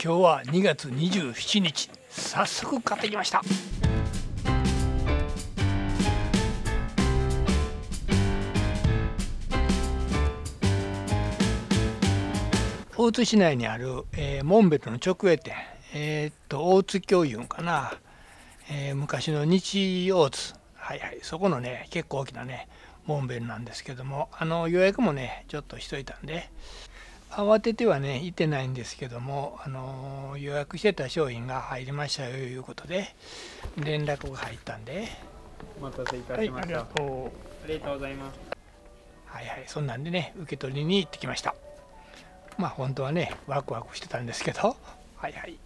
今日は2月27日。早速買ってきました。大津市内にある、えー、モンベルの直営店。えー、っと大津教員かな、えー、昔の日大津。はいはい。そこのね結構大きなねモンベルなんですけどもあの予約もねちょっとしといたんで。慌ててはね行ってないんですけども、あの予約してた商品が入りましたよということで連絡が入ったんで。お待たせいたしました、はい、ありがとう。ありがとうございます。はいはいそんなんでね受け取りに行ってきました。まあ本当はねワクワクしてたんですけど。はいはい。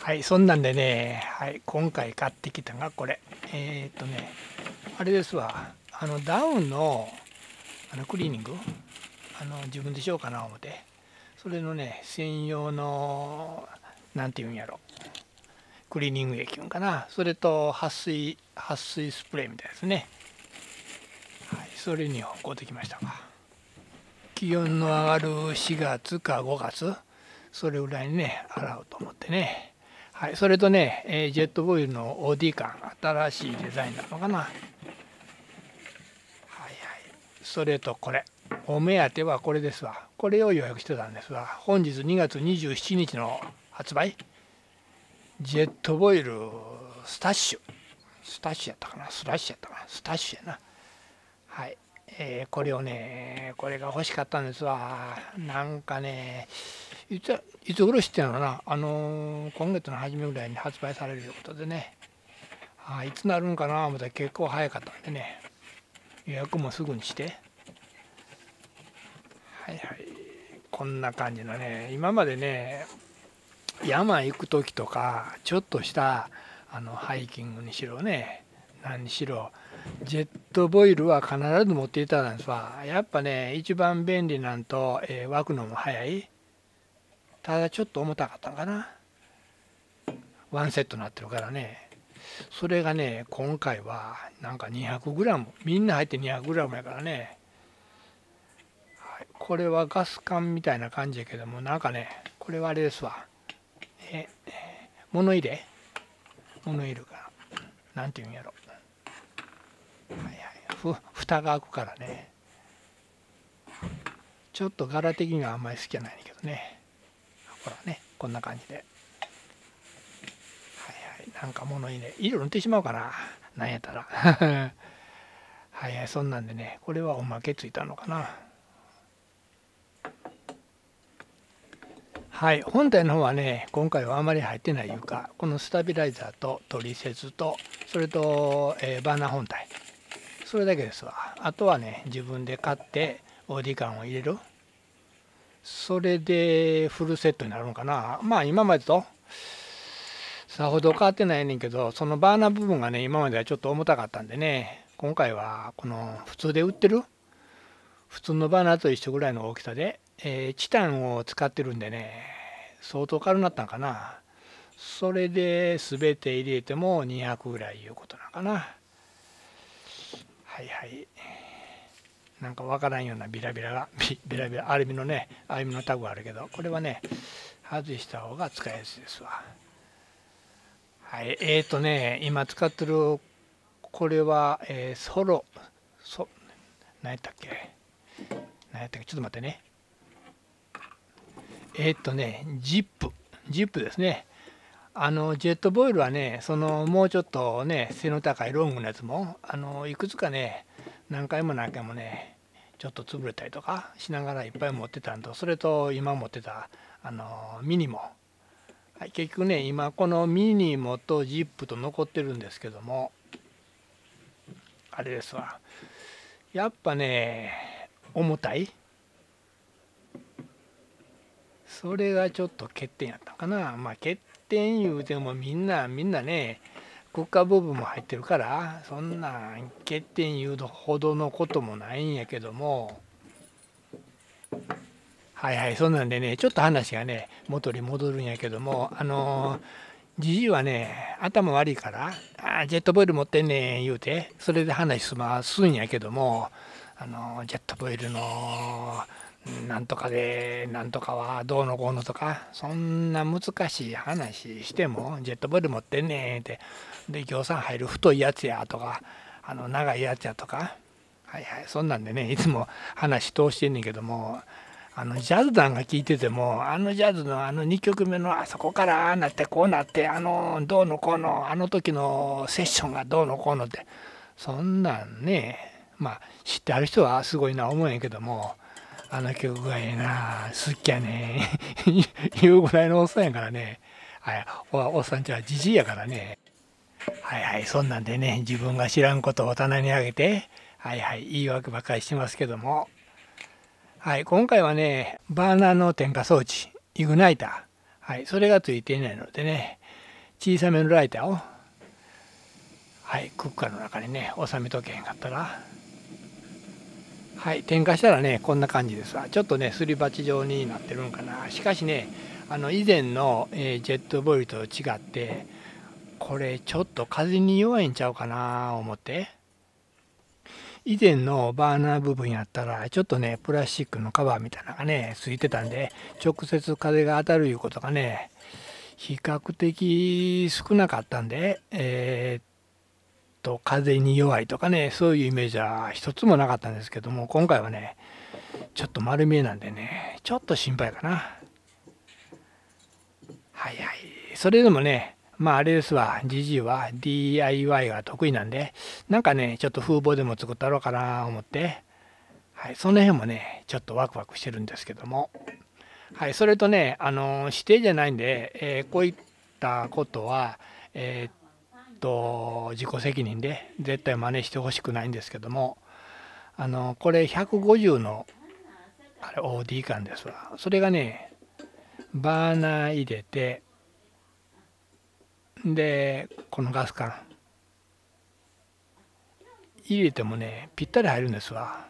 はいそんなんでね、はい、今回買ってきたのがこれ。えー、っとねあれですわ。あのダウンのあのクリーニングあの自分でしようかな思って。それのね専用の何て言うんやろ。クリーニング液かな。それと撥水撥水スプレーみたいですね。はいそれに本買うてきました気温の上がる4月か5月それぐらいにね洗うと思ってね。はいそれとね、え、ジェットボイルの OD 感新しいデザインなのかな。はいはい。それとこれ。お目当てはこれですわ。これを予約してたんですわ。本日2月27日の発売。ジェットボイルスタッシュ。スタッシュやったかな？スラッシュやったかな？スタッシュやな。はい、えー、これをねこれが欲しかったんですわ。なんかねいついつ頃知ってんのな？あのー、今月の初めぐらいに発売されるということでね。あいつなるんかな？思ったら結構早かったんでね。予約もすぐにして。はいはい。こんな感じのね今までね山行く時とかちょっとしたあのハイキングにしろね何にしろジェットボイルは必ず持っていたんですわ。やっぱね一番便利なんと、えー、湧くのも早い。ただちょっと重たかったのかな。ワンセットになってるからね。それがね今回はなんか 200g みんな入って 200g やからね。これはガス管みたいな感じやけどもなんかねこれはあれですわ。え物入れ？物入れかなんていうんやろ。はいはいふ蓋が開くからね。ちょっと柄的にはあんまり好きじゃないんだけどね。ほらねこんな感じで。はいはい。なんか物入れ。色塗ってしまうかな。なんやったら。はいはい。そんなんでねこれはおまけついたのかな。はい、本体の方はね、今回はあまり入ってないいうか、このスタビライザーとトリセツと、それと、えー、バーナー本体、それだけですわ。あとはね、自分で買って、オーディカンを入れる。それでフルセットになるのかな。まあ今までと、さほど変わってないねんけど、そのバーナー部分がね、今まではちょっと重たかったんでね、今回はこの普通で売ってる普通のバーナーと一緒ぐらいの大きさで、えー、チタンを使ってるんでね相当軽なったんかな。それで全て入れても200ぐらいいうことなんかな。はいはい。なんかわからんようなビラビラが ビラビラアルミのねアルミのタグあるけどこれはね外した方が使いやすいですわ。はいえーとね今使ってるこれは、えー、ソロそ何やったっけ？何やったっけ？ちょっと待ってね。え、っとねジップ。ジップですね。あのジェットボイルはねそのもうちょっとね背の高いロングのやつもあのいくつかね何回も何回もねちょっと潰れたりとかしながらいっぱい持ってたんとそれと今持ってたあのミニモ、はい、結局ね今このミニモとジップと残ってるんですけどもあれですわ。やっぱね重たい。それがちょっと欠点やったかな。まあ欠点言うてもみんなみんなね国家部分も入ってるからそんな欠点言うほどのこともないんやけども。はいはいそんなんでねちょっと話がね元に戻るんやけどもあのじじいはね頭悪いから「あジェットボイル持ってんねん」言うてそれで話すますんやけどもあのジェットボイルのなんとかでなんとかはどうのこうのとかそんな難しい話してもジェットボイル持ってんねんって。で行さん入る太いやつやとかあの長いやつやとか。はいはいそんなんでねいつも話通してんねんけどもあのジャズ団が聴いててもあのジャズのあの2曲目のあそこからああなってこうなってあのどうのこうのあの時のセッションがどうのこうのって。そんなんねまあ知ってある人はすごいな思うんやけどもあの曲がええな。好きやね。言うぐらいのおっさんやからね。はい。おっさんちはじじいやからね。はいはい。そんなんでね自分が知らんことを棚にあげてはいはい。言い訳ばっかりしてますけども。はい。今回はねバーナーの点火装置イグナイター。はい。それがついていないのでね小さめのライターをはいクッカーの中にね収めとけへんかったらはい点火したらねこんな感じです。わちょっとねすり鉢状になってるんかな。しかしねあの以前の、え、ジェットボイルと違ってこれちょっと風に弱いんちゃうかな思って。以前のバーナー部分やったらちょっとねプラスチックのカバーみたいなのがねついてたんで直接風が当たるいうことがね比較的少なかったんでえー、っと風に弱いとかねそういうイメージは一つもなかったんですけども今回はねちょっと丸見えなんでねちょっと心配かな。はいはい。それでもねまああれですわじじいは DIY が得意なんでなんかねちょっと風貌でも作ったろうかな思って。はいその辺もねちょっとワクワクしてるんですけども。はいそれとねあの指定じゃないんで、えー、こういったことはえー、っと自己責任で絶対真似してほしくないんですけどもあのこれ150のあれ OD 感ですわ。それがねバーナー入れてでこのガス管入れてもねぴったり入るんですわ。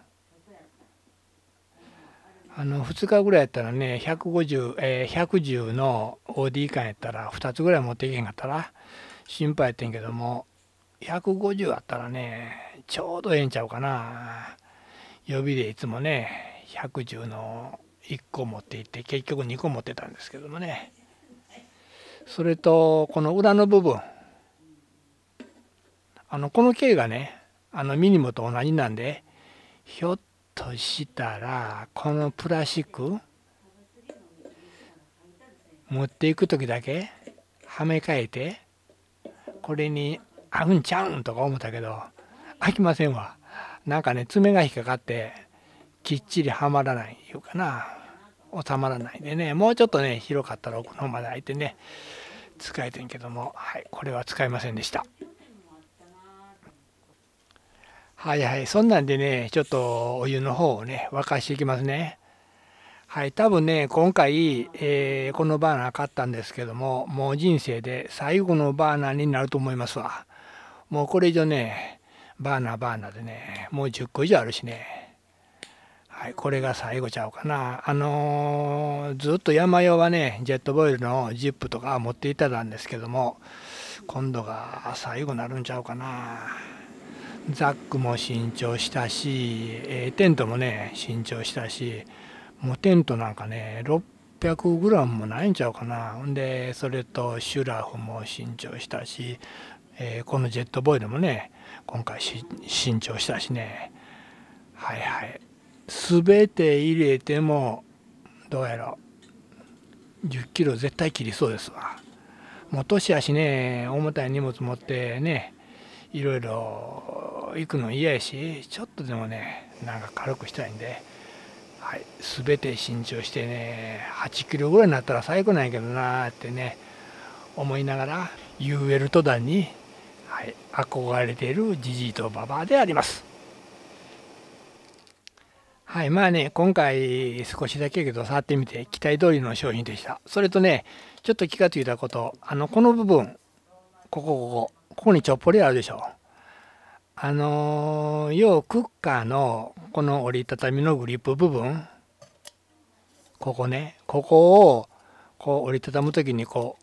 あの2日ぐらいやったらね150、えー、110の OD 感やったら2つぐらい持っていけへんかったら心配やってんけども150あったらねちょうどええんちゃうかな。予備でいつもね110の1個持っていって結局2個持ってたんですけどもね。それとこの裏の部分。あのこの径がねあのミニモと同じなんでひょっとしたらこのプラスチック持っていく時だけはめ替えてこれに合うんちゃうんとか思ったけど飽きませんわ。なんかね爪が引っかかってきっちりはまらないいうかな。収まらないでね。もうちょっとね広かったら奥の方まで開いてね使えてんけどもはいこれは使いませんでした。はいはいそんなんでねちょっとお湯の方をね沸かしていきますね。はい多分ね今回、えー、このバーナー買ったんですけどももう人生で最後のバーナーになると思いますわ。もうこれ以上ねバーナーバーナーでねもう10個以上あるしね。はいこれが最後ちゃうかな。あのー、ずっと山用はねジェットボイルのジップとか持っていたんですけども今度が最後になるんちゃうかな。ザックも新調したし、えー、テントもね新調したしもうテントなんかね600グラムもないんちゃうかな。ほんでそれとシュラフも新調したし、えー、このジェットボイルもね今回新調したしね。はいはい。全て入れてもどうやろ。10キロ絶対切りそうですわ。もう年やしね重たい荷物持ってねいろいろ行くの嫌やしちょっとでもねなんか軽くしたいんで、はい、全て新調してね8キロぐらいになったら最高なんやけどなってね思いながら UL 登壇に、はい、憧れているジジイとババアであります。はい、まあね、今回少しだけけど触ってみて期待通りの商品でした。それとね、ちょっと気がついたこと、あの、この部分、ここ、ここ、ここにちょっぽりあるでしょ。あのー、要クッカーのこの折りたたみのグリップ部分、ここね、ここをこう折りたたむ時にこう、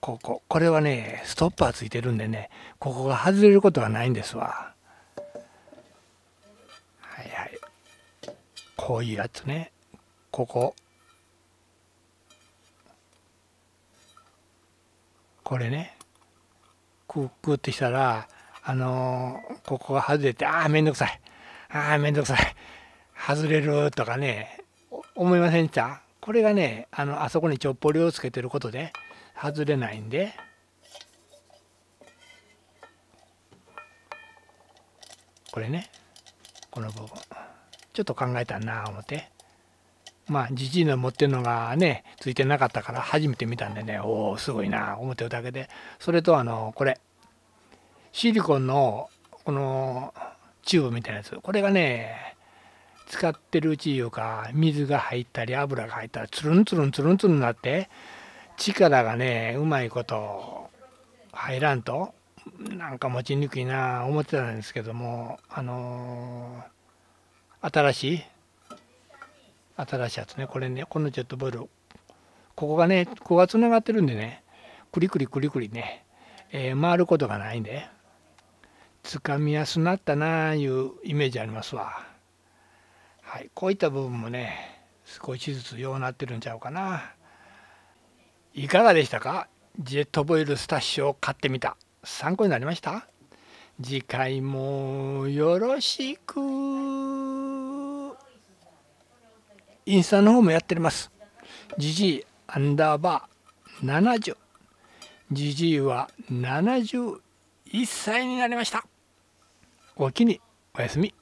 ここ、これはね、ストッパーついてるんでね、ここが外れることはないんですわ。はいはい。こういうやつね。ここ。これね。クックってしたらあの、ここが外れてああめんどくさい。ああめんどくさい。外れるとかね思いませんでした？これがねあのあそこにちょっぽりをつけてることで外れないんで。これねこの部分ちょっと考えたな思って。まあじじいの持ってるのがねついてなかったから初めて見たんでねおおすごいな思ってるだけで。それとあのこれ。シリコンのこのチューブみたいなやつ。これがね使ってるうちいうか水が入ったり油が入ったらつるんつるんつるんつるんなって力がねうまいこと入らんとなんか持ちにくいな思ってたんですけどもあのー、新しい新しいやつね。これねこのジェットボイルここがねここがつながってるんでねクリクリクリクリね、えー、回ることがないんで。つかみやすくなったなあいうイメージありますわ。はいこういった部分もね少しずつようなってるんちゃうかな。いかがでしたか？ジェットボイルスタッシュを買ってみた。参考になりました？次回もよろしく。インスタの方もやっております。ジジイアンダーバー70ジジイは71歳になりました。おおきにおやすみ。